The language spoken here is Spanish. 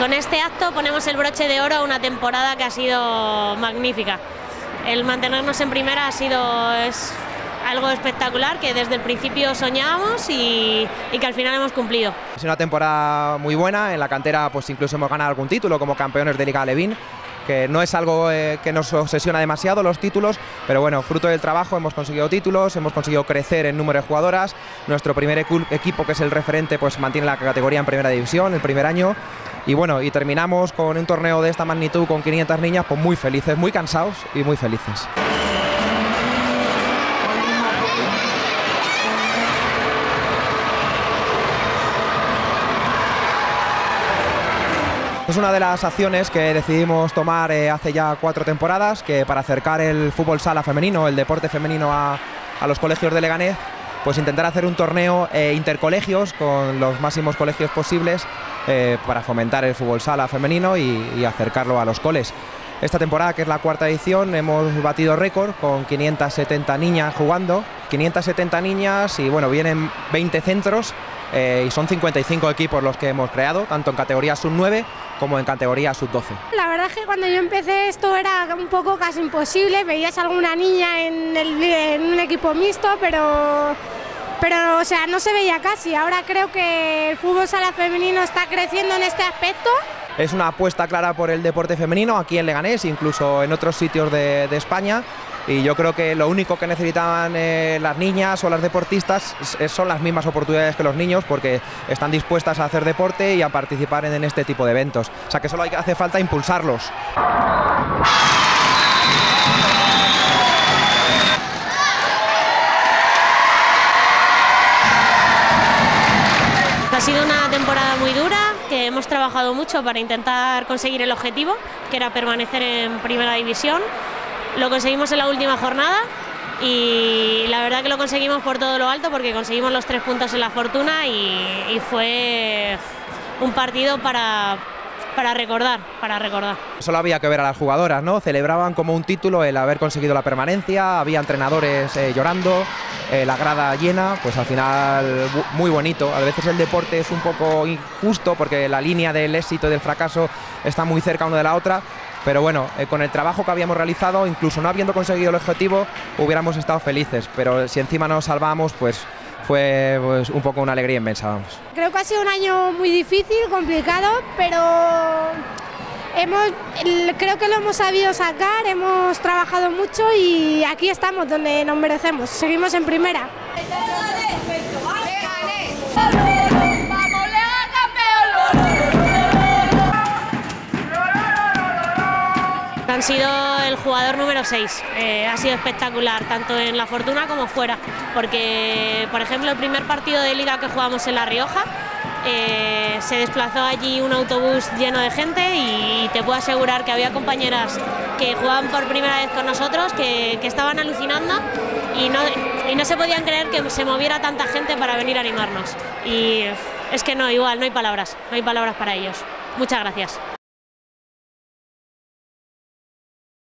Con este acto ponemos el broche de oro a una temporada que ha sido magnífica. El mantenernos en primera ha sido es algo espectacular que desde el principio soñábamos y, que al final hemos cumplido. Es una temporada muy buena, en la cantera pues incluso hemos ganado algún título como campeones de Liga Levin que no es algo eh, que nos obsesiona demasiado los títulos, pero bueno, fruto del trabajo hemos conseguido títulos, hemos conseguido crecer en número de jugadoras, nuestro primer equipo que es el referente pues mantiene la categoría en primera división el primer año y bueno, y terminamos con un torneo de esta magnitud con 500 niñas, pues muy felices, muy cansados y muy felices. Es una de las acciones que decidimos tomar eh, hace ya cuatro temporadas, que para acercar el fútbol sala femenino, el deporte femenino a, los colegios de Leganés, pues intentar hacer un torneo eh, intercolegios con los máximos colegios posibles eh, para fomentar el fútbol sala femenino y, acercarlo a los coles. Esta temporada, que es la cuarta edición, hemos batido récord con 570 niñas jugando, 570 niñas y bueno, vienen 20 centros y son 55 equipos los que hemos creado, tanto en categoría sub-9 como en categoría sub-12. La verdad es que cuando yo empecé esto era un poco casi imposible, veías alguna niña en, en un equipo mixto, pero pero o sea, no se veía casi. Ahora creo que el fútbol sala femenino está creciendo en este aspecto. Es una apuesta clara por el deporte femenino aquí en Leganés, incluso en otros sitios de, España y yo creo que lo único que necesitaban eh, las niñas o las deportistas son las mismas oportunidades que los niños porque están dispuestas a hacer deporte y a participar en, este tipo de eventos. O sea que solo hace falta impulsarlos. Ha sido una temporada muy dura, hemos trabajado mucho para intentar conseguir el objetivo, que era permanecer en primera división. Lo conseguimos en la última jornada y la verdad que lo conseguimos por todo lo alto porque conseguimos los tres puntos en la fortuna y, fue un partido para, para recordar, para recordar. Solo había que ver a las jugadoras, ¿no? Celebraban como un título el haber conseguido la permanencia, había entrenadores eh, llorando, eh, la grada llena, pues al final muy bonito. A veces el deporte es un poco injusto porque la línea del éxito y del fracaso está muy cerca una de la otra, pero bueno, eh, con el trabajo que habíamos realizado, incluso no habiendo conseguido el objetivo, hubiéramos estado felices, pero si encima nos salvamos, pues fue pues, un poco una alegría inmensa, vamos. Creo que ha sido un año muy difícil, complicado, pero hemos, creo que lo hemos sabido sacar, hemos trabajado mucho y aquí estamos donde nos merecemos. Seguimos en primera. Han sido el jugador número 6, eh, ha sido espectacular, tanto en la fortuna como fuera, porque por ejemplo el primer partido de liga que jugamos en La Rioja, eh, se desplazó allí un autobús lleno de gente y te puedo asegurar que había compañeras que jugaban por primera vez con nosotros que, estaban alucinando y no, y no se podían creer que se moviera tanta gente para venir a animarnos. Y es que no, igual, no hay palabras, no hay palabras para ellos. Muchas gracias.